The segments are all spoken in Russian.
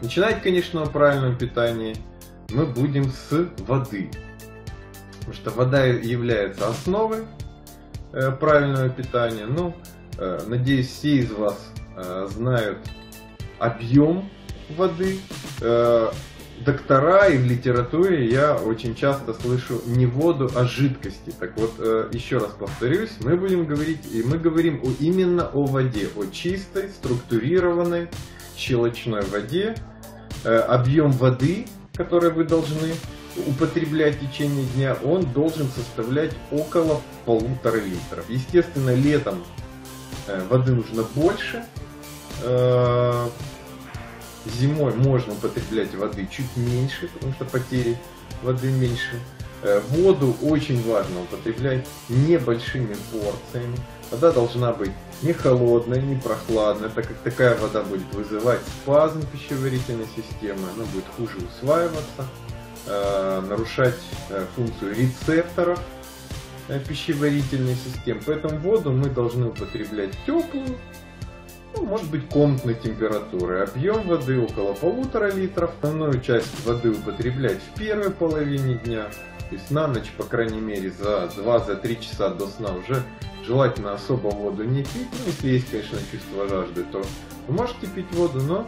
Начинать, конечно, о правильном питании мы будем с воды. Потому что вода является основой э, правильного питания. Ну, э, надеюсь, все из вас э, знают объем воды. Доктора и в литературе я очень часто слышу не воду, а жидкости. Так вот, еще раз повторюсь, мы будем говорить, и мы говорим именно о воде, о чистой, структурированной, щелочной воде. Э, объем воды, который вы должны употреблять в течение дня, он должен составлять около полутора литров. Естественно, летом э, воды нужно больше, Зимой можно употреблять воды чуть меньше, потому что потери воды меньше. Э, воду очень важно употреблять небольшими порциями. Вода должна быть не холодная, не прохладная, так как такая вода будет вызывать спазм пищеварительной системы, она будет хуже усваиваться, э, нарушать э, функцию рецепторов пищеварительной системы. Поэтому воду мы должны употреблять теплую, ну, может быть комнатной температуры. Объем воды около полутора литров. Основную часть воды употреблять в первой половине дня. То есть на ночь, по крайней мере, за 2-3 часа до сна уже желательно особо воду не пить. Ну, если есть, конечно, чувство жажды, то вы можете пить воду, но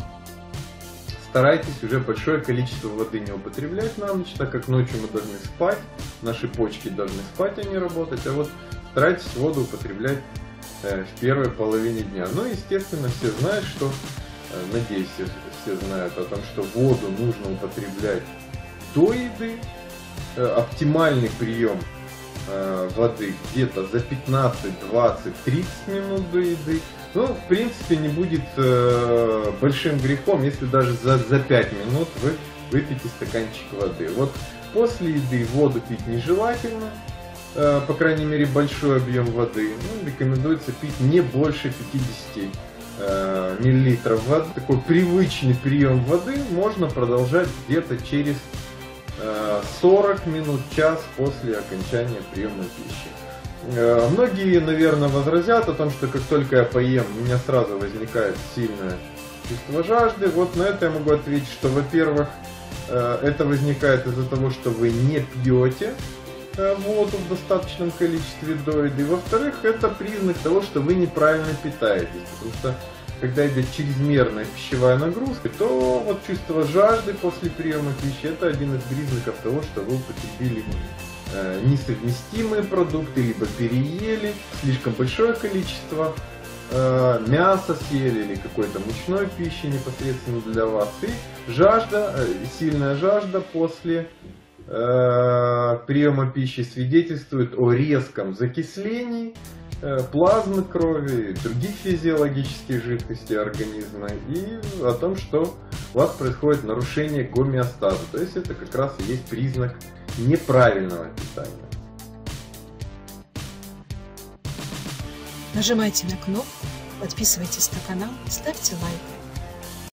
старайтесь уже большое количество воды не употреблять на ночь, так как ночью мы должны спать, наши почки должны спать, а не работать. А вот старайтесь воду употреблять в первой половине дня. Ну, естественно, все знают, что, э, надеюсь, все, все знают о том, что воду нужно употреблять до еды. Э, оптимальный прием воды где-то за 15, 20, 30 минут до еды. Ну, в принципе, не будет большим грехом, если даже за, за 5 минут вы выпьете стаканчик воды. Вот после еды воду пить нежелательно, Э, по крайней мере, большой объем воды. Ну, рекомендуется пить не больше 50 э, миллилитров воды. Такой привычный прием воды можно продолжать где-то через 40 э, минут, час после окончания приема пищи. Многие, наверное, возразят о том, что как только я поем, у меня сразу возникает сильное чувство жажды. Вот на это я могу ответить, что, во-первых, это возникает из-за того, что вы не пьете, Воду в достаточном количестве до еды. Во-вторых, это признак того, что вы неправильно питаетесь. Потому что когда идет чрезмерная пищевая нагрузка, то вот чувство жажды после приема пищи это один из признаков того, что вы употребили э, несовместимые продукты, либо переели слишком большое количество э, мяса съели или какой-то мучной пищи непосредственно для вас. И жажда, э, сильная жажда после приема пищи свидетельствует о резком закислении э, плазмы крови, других физиологических жидкостей организма и о том, что у вас происходит нарушение гомеостаза. То есть это как раз и есть признак неправильного питания. Нажимайте на кнопку, подписывайтесь на канал, ставьте лайк.